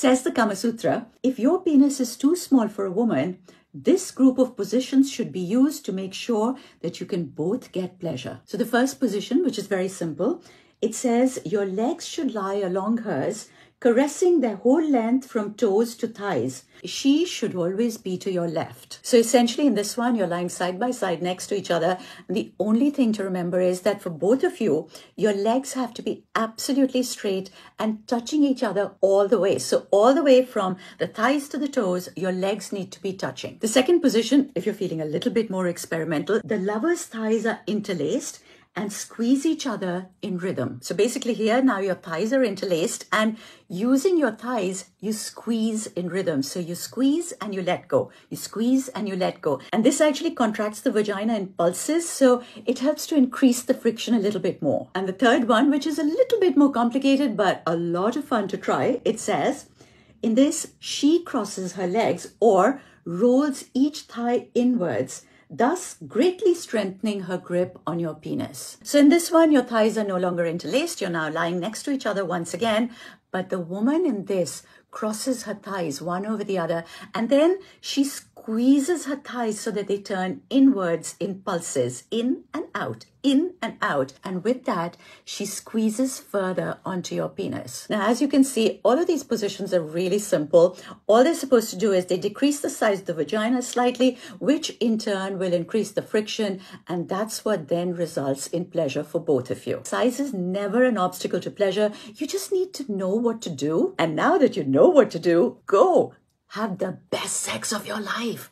Says the Kama Sutra, if your penis is too small for a woman, this group of positions should be used to make sure that you can both get pleasure. So the first position, which is very simple, it says your legs should lie along hers caressing their whole length from toes to thighs. She should always be to your left. So essentially in this one, you're lying side by side next to each other. And the only thing to remember is that for both of you, your legs have to be absolutely straight and touching each other all the way. So all the way from the thighs to the toes, your legs need to be touching. The second position, if you're feeling a little bit more experimental, the lover's thighs are interlaced and squeeze each other in rhythm. So basically here now your thighs are interlaced and using your thighs, you squeeze in rhythm. So you squeeze and you let go. You squeeze and you let go. And this actually contracts the vagina in pulses. So it helps to increase the friction a little bit more. And the third one, which is a little bit more complicated, but a lot of fun to try, it says, in this, she crosses her legs or rolls each thigh inwards thus greatly strengthening her grip on your penis. So in this one, your thighs are no longer interlaced. You're now lying next to each other once again. But the woman in this crosses her thighs one over the other and then she squeezes her thighs so that they turn inwards in pulses, in and out, in and out. And with that, she squeezes further onto your penis. Now, as you can see, all of these positions are really simple. All they're supposed to do is they decrease the size of the vagina slightly, which in turn will increase the friction. And that's what then results in pleasure for both of you. Size is never an obstacle to pleasure. You just need to know what to do. And now that you know what to do, go have the best sex of your life.